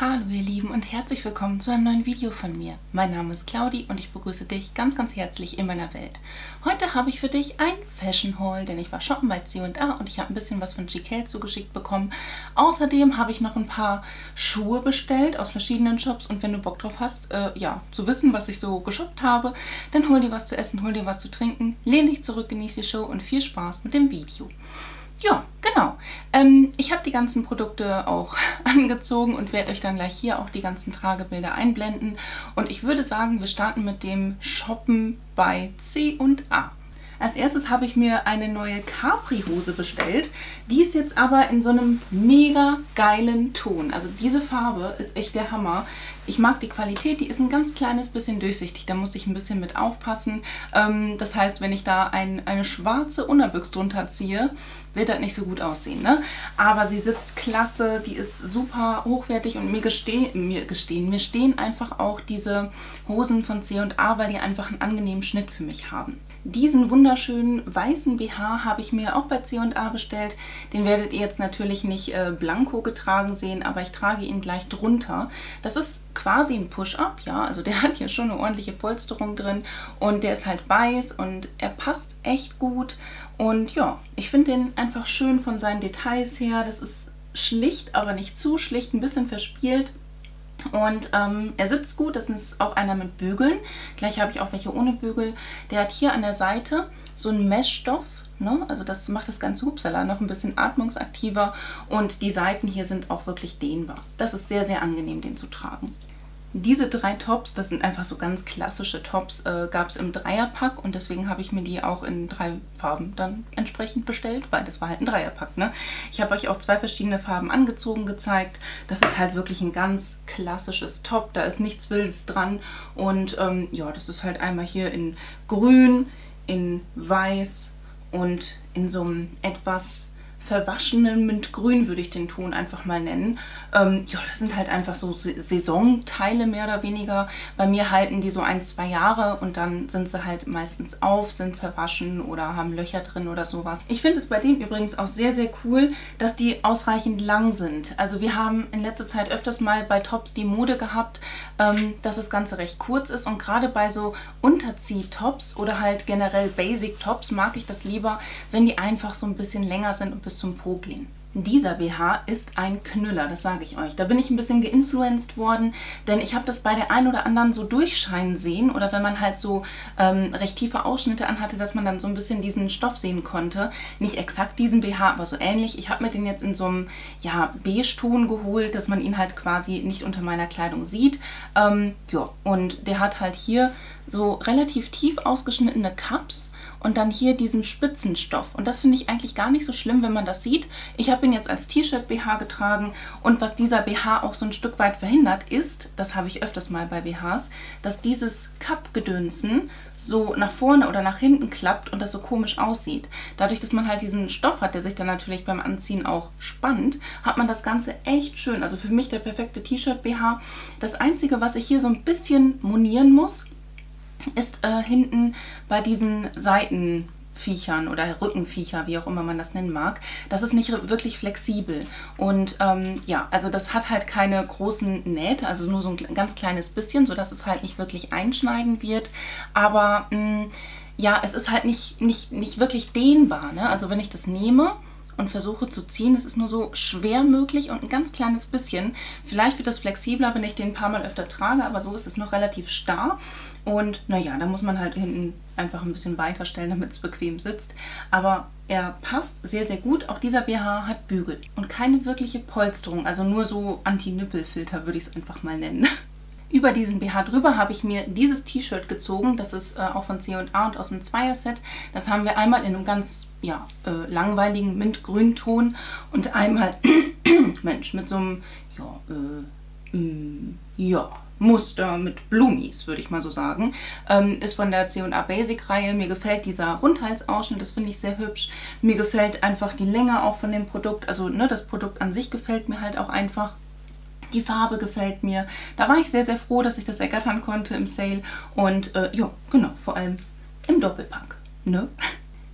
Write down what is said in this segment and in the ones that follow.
Hallo ihr Lieben und herzlich willkommen zu einem neuen Video von mir. Mein Name ist Claudi und ich begrüße dich ganz ganz herzlich in meiner Welt. Heute habe ich für dich ein Fashion Haul, denn ich war shoppen bei C&A und ich habe ein bisschen was von GK zugeschickt bekommen. Außerdem habe ich noch ein paar Schuhe bestellt aus verschiedenen Shops und wenn du Bock drauf hast, äh, ja, zu wissen, was ich so geshoppt habe, dann hol dir was zu essen, hol dir was zu trinken, lehn dich zurück, genieß die Show und viel Spaß mit dem Video. Ja, genau. Ähm, ich habe die ganzen Produkte auch angezogen und werde euch dann gleich hier auch die ganzen Tragebilder einblenden. Und ich würde sagen, wir starten mit dem Shoppen bei C&A. Als erstes habe ich mir eine neue Capri-Hose bestellt. Die ist jetzt aber in so einem mega geilen Ton. Also diese Farbe ist echt der Hammer. Ich mag die Qualität, die ist ein ganz kleines bisschen durchsichtig. Da musste ich ein bisschen mit aufpassen. Ähm, das heißt, wenn ich da ein, eine schwarze Unterbüchse drunter ziehe, wird das nicht so gut aussehen. Ne? Aber sie sitzt klasse, die ist super hochwertig und mir, gestehen, mir gestehen, mir stehen einfach auch diese Hosen von C&A, weil die einfach einen angenehmen Schnitt für mich haben. Diesen wunderschönen weißen BH habe ich mir auch bei C&A bestellt. Den werdet ihr jetzt natürlich nicht äh, blanko getragen sehen, aber ich trage ihn gleich drunter. Das ist quasi ein Push-Up, ja, also der hat hier schon eine ordentliche Polsterung drin und der ist halt weiß und er passt echt gut und ja, ich finde den einfach schön von seinen Details her. Das ist schlicht, aber nicht zu schlicht, ein bisschen verspielt. Und ähm, er sitzt gut, das ist auch einer mit Bügeln. Gleich habe ich auch welche ohne Bügel. Der hat hier an der Seite so einen Meshstoff. Ne? Also das macht das ganze Hupsala noch ein bisschen atmungsaktiver. Und die Seiten hier sind auch wirklich dehnbar. Das ist sehr, sehr angenehm, den zu tragen. Diese drei Tops, das sind einfach so ganz klassische Tops, äh, gab es im Dreierpack und deswegen habe ich mir die auch in drei Farben dann entsprechend bestellt, weil das war halt ein Dreierpack. Ne? Ich habe euch auch zwei verschiedene Farben angezogen gezeigt. Das ist halt wirklich ein ganz klassisches Top, da ist nichts Wildes dran und ähm, ja, das ist halt einmal hier in grün, in weiß und in so einem etwas verwaschenen Mintgrün würde ich den Ton einfach mal nennen. Ähm, ja, das sind halt einfach so Saisonteile mehr oder weniger. Bei mir halten die so ein, zwei Jahre und dann sind sie halt meistens auf, sind verwaschen oder haben Löcher drin oder sowas. Ich finde es bei denen übrigens auch sehr, sehr cool, dass die ausreichend lang sind. Also wir haben in letzter Zeit öfters mal bei Tops die Mode gehabt, ähm, dass das Ganze recht kurz ist und gerade bei so Unterzieh-Tops oder halt generell Basic-Tops mag ich das lieber, wenn die einfach so ein bisschen länger sind und bis zum Po gehen. Dieser BH ist ein Knüller, das sage ich euch. Da bin ich ein bisschen geinfluenced worden, denn ich habe das bei der einen oder anderen so durchscheinen sehen oder wenn man halt so ähm, recht tiefe Ausschnitte anhatte, dass man dann so ein bisschen diesen Stoff sehen konnte. Nicht exakt diesen BH, aber so ähnlich. Ich habe mir den jetzt in so einem ja, Beige-Ton geholt, dass man ihn halt quasi nicht unter meiner Kleidung sieht. Ähm, ja, und der hat halt hier so relativ tief ausgeschnittene Cups und dann hier diesen Spitzenstoff. Und das finde ich eigentlich gar nicht so schlimm, wenn man das sieht. Ich habe ihn jetzt als T-Shirt-BH getragen und was dieser BH auch so ein Stück weit verhindert ist, das habe ich öfters mal bei BHs, dass dieses Cup-Gedönsen so nach vorne oder nach hinten klappt und das so komisch aussieht. Dadurch, dass man halt diesen Stoff hat, der sich dann natürlich beim Anziehen auch spannt, hat man das Ganze echt schön. Also für mich der perfekte T-Shirt-BH. Das Einzige, was ich hier so ein bisschen monieren muss, ist äh, hinten bei diesen Seitenviechern oder Rückenviecher, wie auch immer man das nennen mag, das ist nicht wirklich flexibel. Und ähm, ja, also das hat halt keine großen Nähte, also nur so ein ganz kleines bisschen, sodass es halt nicht wirklich einschneiden wird. Aber mh, mm, ja, es ist halt nicht, nicht, nicht wirklich dehnbar. Ne? Also wenn ich das nehme und versuche zu ziehen. Es ist nur so schwer möglich und ein ganz kleines bisschen. Vielleicht wird das flexibler, wenn ich den ein paar Mal öfter trage, aber so ist es noch relativ starr. Und naja, da muss man halt hinten einfach ein bisschen weiter stellen, damit es bequem sitzt. Aber er passt sehr, sehr gut. Auch dieser BH hat Bügel und keine wirkliche Polsterung. Also nur so Anti-Nippelfilter würde ich es einfach mal nennen. Über diesen BH drüber habe ich mir dieses T-Shirt gezogen. Das ist äh, auch von C&A und aus dem Zweier-Set. Das haben wir einmal in einem ganz ja, äh, langweiligen Mintgrünton und einmal, Mensch, mit so einem, ja, äh, mh, ja, Muster mit Blumis, würde ich mal so sagen. Ähm, ist von der C&A Basic Reihe. Mir gefällt dieser Rundhalsausschnitt, das finde ich sehr hübsch. Mir gefällt einfach die Länge auch von dem Produkt. Also ne, das Produkt an sich gefällt mir halt auch einfach. Die Farbe gefällt mir. Da war ich sehr, sehr froh, dass ich das ergattern konnte im Sale. Und äh, ja, genau, vor allem im Doppelpack. Ne?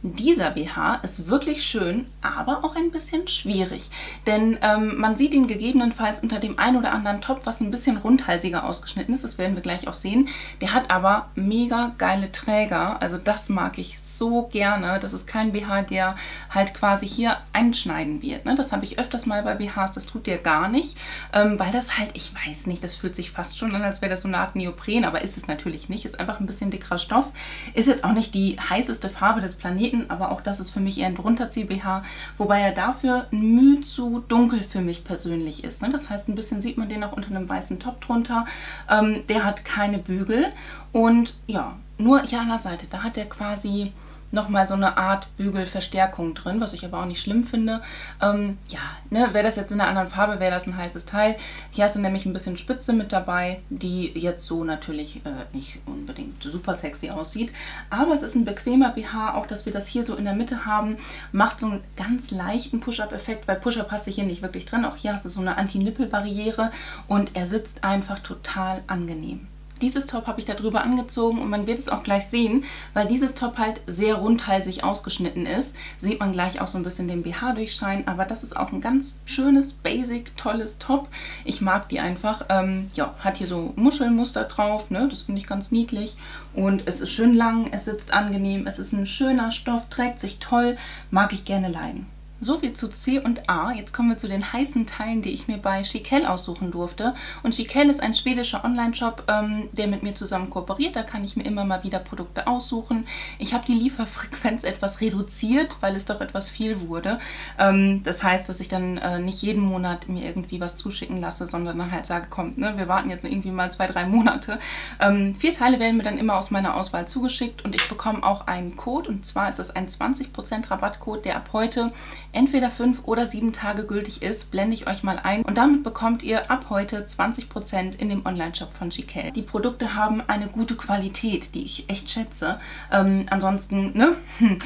Dieser BH ist wirklich schön, aber auch ein bisschen schwierig. Denn ähm, man sieht ihn gegebenenfalls unter dem ein oder anderen Top, was ein bisschen rundhalsiger ausgeschnitten ist. Das werden wir gleich auch sehen. Der hat aber mega geile Träger. Also das mag ich so gerne. Das ist kein BH, der halt quasi hier einschneiden wird. Ne? Das habe ich öfters mal bei BHs. Das tut der gar nicht. Ähm, weil das halt, ich weiß nicht, das fühlt sich fast schon an, als wäre das so eine Art Neopren. Aber ist es natürlich nicht. Ist einfach ein bisschen dickerer Stoff. Ist jetzt auch nicht die heißeste Farbe des Planeten Favoriten, aber auch das ist für mich eher ein Drunterzieh-BH, wobei er dafür ein zu dunkel für mich persönlich ist. Ne? Das heißt, ein bisschen sieht man den auch unter einem weißen Top drunter. Ähm, der hat keine Bügel und ja, nur hier an der Seite, da hat er quasi nochmal so eine Art Bügelverstärkung drin, was ich aber auch nicht schlimm finde. Ähm, ja, ne, wäre das jetzt in einer anderen Farbe, wäre das ein heißes Teil. Hier hast du nämlich ein bisschen Spitze mit dabei, die jetzt so natürlich äh, nicht unbedingt super sexy aussieht. Aber es ist ein bequemer BH, auch dass wir das hier so in der Mitte haben, macht so einen ganz leichten Push-Up-Effekt, weil Push-Up passt hier nicht wirklich drin. Auch hier hast du so eine Anti-Nippel-Barriere und er sitzt einfach total angenehm. Dieses Top habe ich da drüber angezogen und man wird es auch gleich sehen, weil dieses Top halt sehr rundhalsig ausgeschnitten ist. Sieht man gleich auch so ein bisschen den BH durchscheinen, aber das ist auch ein ganz schönes, basic, tolles Top. Ich mag die einfach. Ähm, ja, hat hier so Muschelmuster drauf, ne? das finde ich ganz niedlich und es ist schön lang, es sitzt angenehm, es ist ein schöner Stoff, trägt sich toll, mag ich gerne leiden. So viel zu C und A. Jetzt kommen wir zu den heißen Teilen, die ich mir bei Chiquelle aussuchen durfte. Und Chiquelle ist ein schwedischer Online-Shop, ähm, der mit mir zusammen kooperiert. Da kann ich mir immer mal wieder Produkte aussuchen. Ich habe die Lieferfrequenz etwas reduziert, weil es doch etwas viel wurde. Ähm, das heißt, dass ich dann äh, nicht jeden Monat mir irgendwie was zuschicken lasse, sondern dann halt sage, komm, ne, wir warten jetzt irgendwie mal zwei, drei Monate. Ähm, vier Teile werden mir dann immer aus meiner Auswahl zugeschickt und ich bekomme auch einen Code. Und zwar ist es ein 20% Rabattcode, der ab heute entweder fünf oder sieben Tage gültig ist, blende ich euch mal ein. Und damit bekommt ihr ab heute 20% in dem Online-Shop von Chiquelle. Die Produkte haben eine gute Qualität, die ich echt schätze. Ähm, ansonsten ne,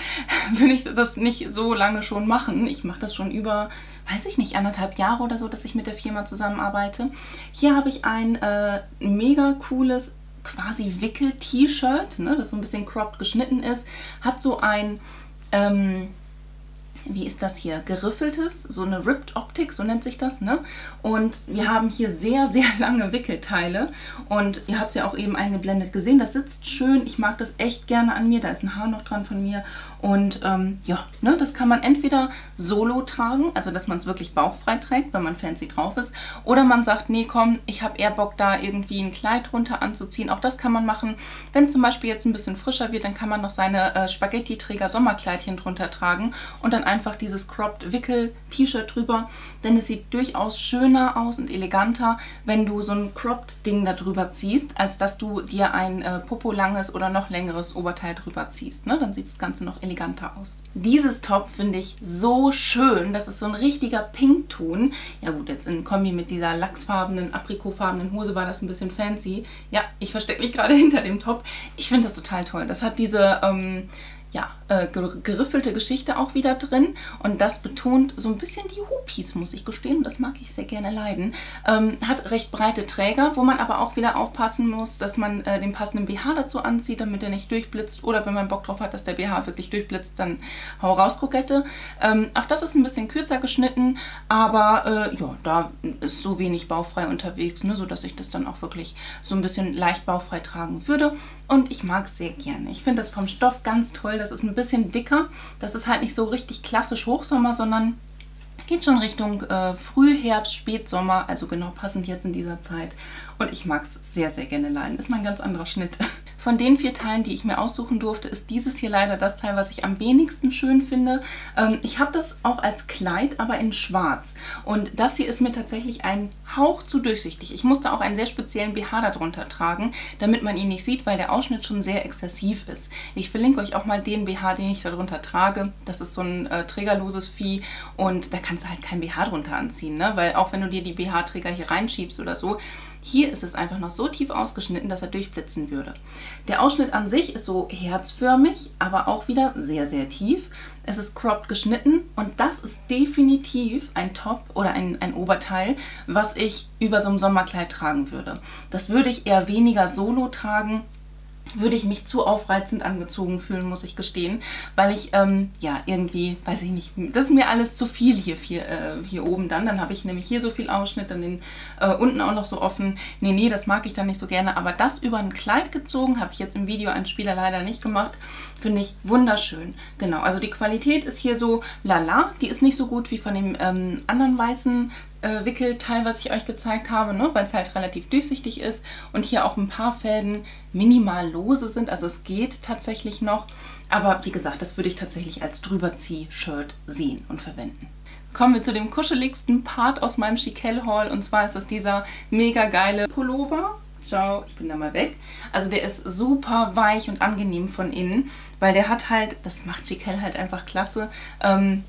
würde ich das nicht so lange schon machen. Ich mache das schon über weiß ich nicht, anderthalb Jahre oder so, dass ich mit der Firma zusammenarbeite. Hier habe ich ein äh, mega cooles quasi Wickel-T-Shirt, ne, das so ein bisschen cropped geschnitten ist, hat so ein ähm, wie ist das hier, geriffeltes, so eine Ripped Optik, so nennt sich das, ne? Und wir haben hier sehr, sehr lange Wickelteile. Und ihr habt es ja auch eben eingeblendet gesehen, das sitzt schön, ich mag das echt gerne an mir, da ist ein Haar noch dran von mir und ähm, ja, ne, das kann man entweder solo tragen, also dass man es wirklich bauchfrei trägt, wenn man fancy drauf ist, oder man sagt, nee komm, ich habe eher Bock da irgendwie ein Kleid runter anzuziehen, auch das kann man machen. Wenn zum Beispiel jetzt ein bisschen frischer wird, dann kann man noch seine äh, Spaghetti-Träger Sommerkleidchen drunter tragen und dann einfach dieses Cropped Wickel T-Shirt drüber, denn es sieht durchaus schöner aus und eleganter, wenn du so ein Cropped Ding da drüber ziehst, als dass du dir ein äh, popolanges oder noch längeres Oberteil drüber ziehst. Ne? Dann sieht das Ganze noch eleganter aus. Dieses Top finde ich so schön. Das ist so ein richtiger Pinkton. Ja gut, jetzt in Kombi mit dieser lachsfarbenen, aprikotfarbenen Hose war das ein bisschen fancy. Ja, ich verstecke mich gerade hinter dem Top. Ich finde das total toll. Das hat diese... Ähm, ja, äh, geriffelte Geschichte auch wieder drin und das betont so ein bisschen die Hupis, muss ich gestehen, das mag ich sehr gerne leiden. Ähm, hat recht breite Träger, wo man aber auch wieder aufpassen muss, dass man äh, den passenden BH dazu anzieht, damit er nicht durchblitzt oder wenn man Bock drauf hat, dass der BH wirklich durchblitzt, dann hau raus Krokette. Ähm, auch das ist ein bisschen kürzer geschnitten, aber äh, ja, da ist so wenig baufrei unterwegs, ne, sodass ich das dann auch wirklich so ein bisschen leicht baufrei tragen würde und ich mag es sehr gerne. Ich finde das vom Stoff ganz toll, das ist ein bisschen dicker. Das ist halt nicht so richtig klassisch Hochsommer, sondern geht schon Richtung äh, Frühherbst, Spätsommer, also genau passend jetzt in dieser Zeit. Und ich mag es sehr, sehr gerne leiden. Ist mal ein ganz anderer Schnitt. Von den vier Teilen, die ich mir aussuchen durfte, ist dieses hier leider das Teil, was ich am wenigsten schön finde. Ähm, ich habe das auch als Kleid, aber in schwarz. Und das hier ist mir tatsächlich ein Hauch zu durchsichtig. Ich musste auch einen sehr speziellen BH darunter tragen, damit man ihn nicht sieht, weil der Ausschnitt schon sehr exzessiv ist. Ich verlinke euch auch mal den BH, den ich darunter trage. Das ist so ein äh, trägerloses Vieh und da kannst du halt kein BH drunter anziehen, ne? weil auch wenn du dir die BH-Träger hier reinschiebst oder so, hier ist es einfach noch so tief ausgeschnitten, dass er durchblitzen würde. Der Ausschnitt an sich ist so herzförmig, aber auch wieder sehr, sehr tief. Es ist cropped geschnitten und das ist definitiv ein Top oder ein, ein Oberteil, was ich über so ein Sommerkleid tragen würde. Das würde ich eher weniger solo tragen, würde ich mich zu aufreizend angezogen fühlen, muss ich gestehen. Weil ich, ähm, ja, irgendwie, weiß ich nicht, das ist mir alles zu viel hier, hier, äh, hier oben dann. Dann habe ich nämlich hier so viel Ausschnitt, dann den äh, unten auch noch so offen. Nee, nee, das mag ich dann nicht so gerne. Aber das über ein Kleid gezogen, habe ich jetzt im Video einen Spieler leider nicht gemacht. Finde ich wunderschön. Genau, also die Qualität ist hier so lala. Die ist nicht so gut wie von dem ähm, anderen weißen äh, Wickelteil, was ich euch gezeigt habe, ne? weil es halt relativ durchsichtig ist und hier auch ein paar Fäden minimal lose sind. Also es geht tatsächlich noch. Aber wie gesagt, das würde ich tatsächlich als Drüberzieh-Shirt sehen und verwenden. Kommen wir zu dem kuscheligsten Part aus meinem Chiquelle Haul und zwar ist es dieser mega geile Pullover. Ciao, ich bin da mal weg. Also der ist super weich und angenehm von innen, weil der hat halt, das macht Chiquelle halt einfach klasse, ähm,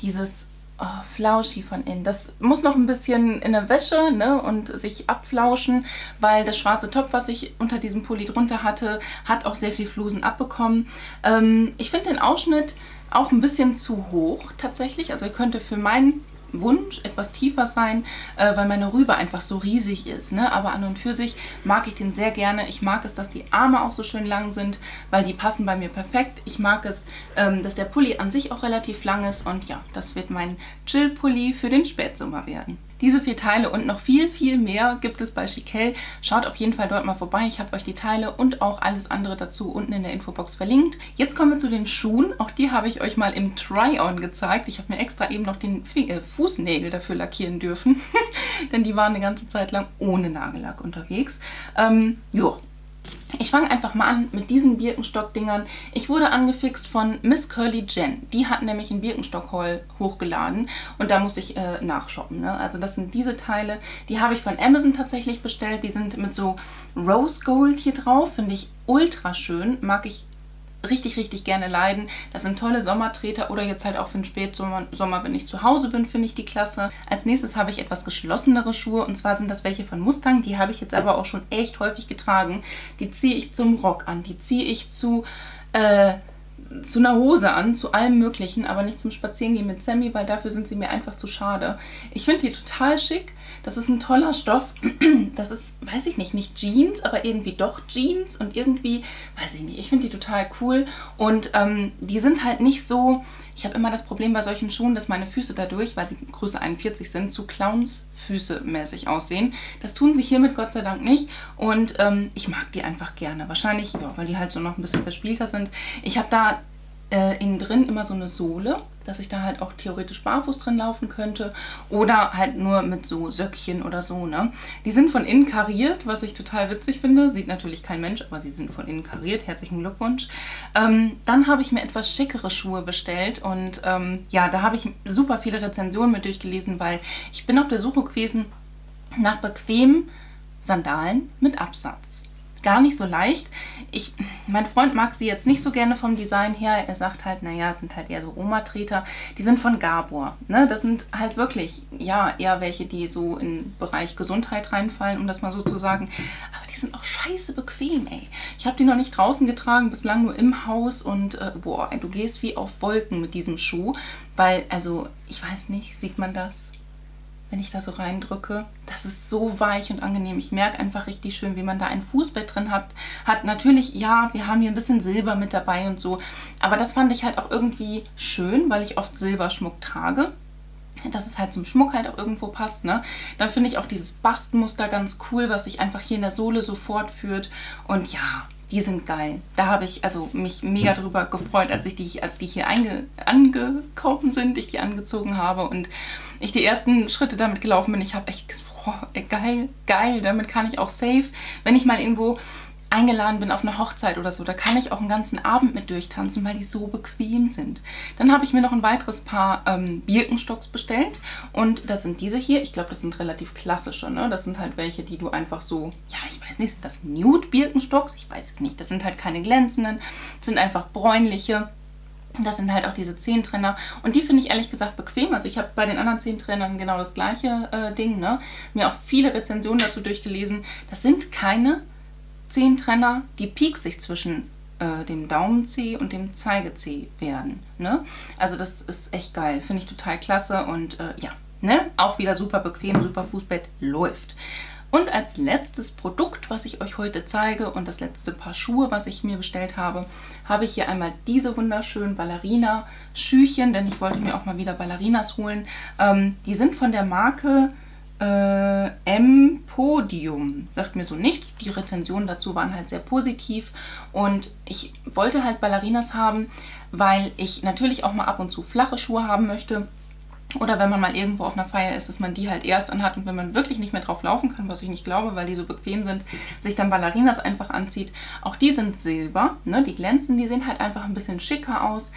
dieses oh, flauschi von innen. Das muss noch ein bisschen in der Wäsche ne, und sich abflauschen, weil das schwarze Top, was ich unter diesem Pulli drunter hatte, hat auch sehr viel Flusen abbekommen. Ähm, ich finde den Ausschnitt auch ein bisschen zu hoch tatsächlich. Also er könnte für meinen Wunsch etwas tiefer sein, äh, weil meine Rübe einfach so riesig ist. Ne? Aber an und für sich mag ich den sehr gerne. Ich mag es, dass die Arme auch so schön lang sind, weil die passen bei mir perfekt. Ich mag es, ähm, dass der Pulli an sich auch relativ lang ist. Und ja, das wird mein Chill-Pulli für den Spätsommer werden. Diese vier Teile und noch viel, viel mehr gibt es bei Chiquelle. Schaut auf jeden Fall dort mal vorbei. Ich habe euch die Teile und auch alles andere dazu unten in der Infobox verlinkt. Jetzt kommen wir zu den Schuhen. Auch die habe ich euch mal im Try-On gezeigt. Ich habe mir extra eben noch den äh, Fußnägel dafür lackieren dürfen. Denn die waren eine ganze Zeit lang ohne Nagellack unterwegs. Ähm, jo, ich fange einfach mal an mit diesen Birkenstock-Dingern. Ich wurde angefixt von Miss Curly Jen. Die hat nämlich einen Birkenstock-Haul hochgeladen und da muss ich äh, nachshoppen. Ne? Also das sind diese Teile, die habe ich von Amazon tatsächlich bestellt. Die sind mit so Rose Gold hier drauf, finde ich ultra schön. Mag ich richtig, richtig gerne leiden. Das sind tolle Sommertreter oder jetzt halt auch für den Spätsommer, Sommer, wenn ich zu Hause bin, finde ich die klasse. Als nächstes habe ich etwas geschlossenere Schuhe und zwar sind das welche von Mustang. Die habe ich jetzt aber auch schon echt häufig getragen. Die ziehe ich zum Rock an, die ziehe ich zu... Äh, zu einer Hose an, zu allem möglichen, aber nicht zum Spazierengehen mit Sammy, weil dafür sind sie mir einfach zu schade. Ich finde die total schick. Das ist ein toller Stoff. Das ist, weiß ich nicht, nicht Jeans, aber irgendwie doch Jeans und irgendwie, weiß ich nicht, ich finde die total cool und ähm, die sind halt nicht so, ich habe immer das Problem bei solchen Schuhen, dass meine Füße dadurch, weil sie Größe 41 sind, zu Clownsfüße mäßig aussehen. Das tun sie hiermit Gott sei Dank nicht und ähm, ich mag die einfach gerne. Wahrscheinlich, ja, weil die halt so noch ein bisschen verspielter sind. Ich habe da äh, innen drin immer so eine Sohle, dass ich da halt auch theoretisch barfuß drin laufen könnte oder halt nur mit so Söckchen oder so, ne. Die sind von innen kariert, was ich total witzig finde. Sieht natürlich kein Mensch, aber sie sind von innen kariert. Herzlichen Glückwunsch. Ähm, dann habe ich mir etwas schickere Schuhe bestellt und ähm, ja, da habe ich super viele Rezensionen mit durchgelesen, weil ich bin auf der Suche gewesen nach bequemen Sandalen mit Absatz gar nicht so leicht. Ich, mein Freund mag sie jetzt nicht so gerne vom Design her. Er sagt halt, naja, es sind halt eher so Oma-Treter. Die sind von Gabor. Ne? Das sind halt wirklich, ja, eher welche, die so in Bereich Gesundheit reinfallen, um das mal so zu sagen. Aber die sind auch scheiße bequem, ey. Ich habe die noch nicht draußen getragen, bislang nur im Haus. Und äh, boah, du gehst wie auf Wolken mit diesem Schuh. Weil, also, ich weiß nicht, sieht man das? Wenn ich da so reindrücke. Das ist so weich und angenehm. Ich merke einfach richtig schön, wie man da ein Fußbett drin hat. Hat natürlich, ja, wir haben hier ein bisschen Silber mit dabei und so. Aber das fand ich halt auch irgendwie schön, weil ich oft Silberschmuck trage. Dass es halt zum Schmuck halt auch irgendwo passt, ne? Dann finde ich auch dieses Bastmuster ganz cool, was sich einfach hier in der Sohle so fortführt. Und ja, die sind geil. Da habe ich also mich mega drüber gefreut, als ich die, als die hier einge, angekommen sind, ich die angezogen habe und ich die ersten Schritte damit gelaufen bin. Ich habe echt, boah, geil, geil, damit kann ich auch safe, wenn ich mal irgendwo eingeladen bin auf eine Hochzeit oder so, da kann ich auch einen ganzen Abend mit durchtanzen, weil die so bequem sind. Dann habe ich mir noch ein weiteres Paar ähm, Birkenstocks bestellt und das sind diese hier. Ich glaube, das sind relativ klassische, ne? Das sind halt welche, die du einfach so, ja, ich weiß nicht, sind das Nude Birkenstocks? Ich weiß es nicht. Das sind halt keine glänzenden, sind einfach bräunliche. Das sind halt auch diese Zehentrenner und die finde ich ehrlich gesagt bequem. Also ich habe bei den anderen Zehentrennern genau das gleiche äh, Ding. Ne? Mir auch viele Rezensionen dazu durchgelesen. Das sind keine Zehentrenner, die pieksig zwischen äh, dem Daumenzeh und dem Zeigezeh werden. Ne? Also das ist echt geil, finde ich total klasse und äh, ja, ne? auch wieder super bequem, super Fußbett, läuft. Und als letztes Produkt, was ich euch heute zeige und das letzte Paar Schuhe, was ich mir bestellt habe, habe ich hier einmal diese wunderschönen Ballerina-Schüchen, denn ich wollte mir auch mal wieder Ballerinas holen. Ähm, die sind von der Marke äh, M-Podium. Sagt mir so nichts. Die Rezensionen dazu waren halt sehr positiv und ich wollte halt Ballerinas haben, weil ich natürlich auch mal ab und zu flache Schuhe haben möchte oder wenn man mal irgendwo auf einer Feier ist, dass man die halt erst anhat und wenn man wirklich nicht mehr drauf laufen kann, was ich nicht glaube, weil die so bequem sind, sich dann Ballerinas einfach anzieht. Auch die sind silber, ne? die glänzen, die sehen halt einfach ein bisschen schicker aus.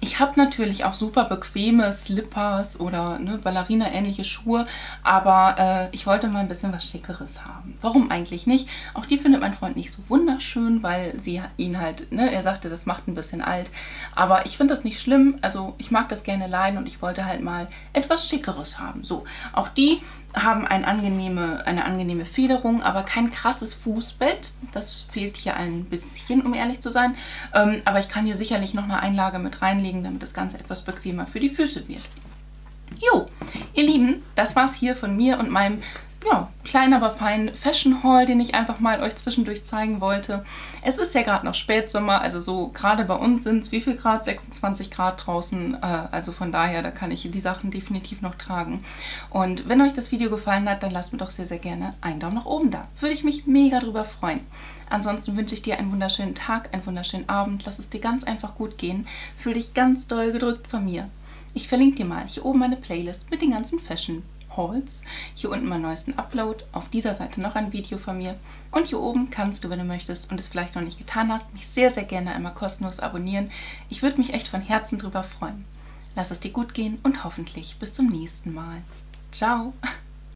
Ich habe natürlich auch super bequeme Slippers oder ne, Ballerina-ähnliche Schuhe, aber äh, ich wollte mal ein bisschen was Schickeres haben. Warum eigentlich nicht? Auch die findet mein Freund nicht so wunderschön, weil sie ihn halt, ne, er sagte, das macht ein bisschen alt. Aber ich finde das nicht schlimm, also ich mag das gerne leiden und ich wollte halt mal etwas Schickeres haben. So, auch die haben ein angenehme, eine angenehme Federung, aber kein krasses Fußbett. Das fehlt hier ein bisschen, um ehrlich zu sein. Ähm, aber ich kann hier sicherlich noch eine Einlage mit reinlegen, damit das Ganze etwas bequemer für die Füße wird. Jo, ihr Lieben, das war's hier von mir und meinem ja, klein, aber fein Fashion Haul, den ich einfach mal euch zwischendurch zeigen wollte. Es ist ja gerade noch Spätsommer, also so gerade bei uns sind es wie viel Grad? 26 Grad draußen. Äh, also von daher, da kann ich die Sachen definitiv noch tragen. Und wenn euch das Video gefallen hat, dann lasst mir doch sehr, sehr gerne einen Daumen nach oben da. Würde ich mich mega drüber freuen. Ansonsten wünsche ich dir einen wunderschönen Tag, einen wunderschönen Abend. Lass es dir ganz einfach gut gehen. Fühl dich ganz doll gedrückt von mir. Ich verlinke dir mal hier oben meine Playlist mit den ganzen Fashion Hauls. Hier unten mein neuesten Upload, auf dieser Seite noch ein Video von mir. Und hier oben kannst du, wenn du möchtest und es vielleicht noch nicht getan hast, mich sehr, sehr gerne einmal kostenlos abonnieren. Ich würde mich echt von Herzen drüber freuen. Lass es dir gut gehen und hoffentlich bis zum nächsten Mal. Ciao!